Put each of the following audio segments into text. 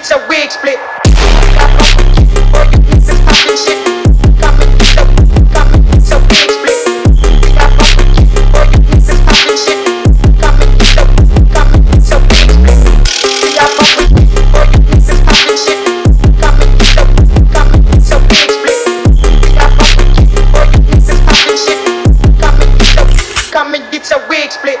get your wig split. Come and get your wig split.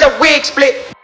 It's a wig split.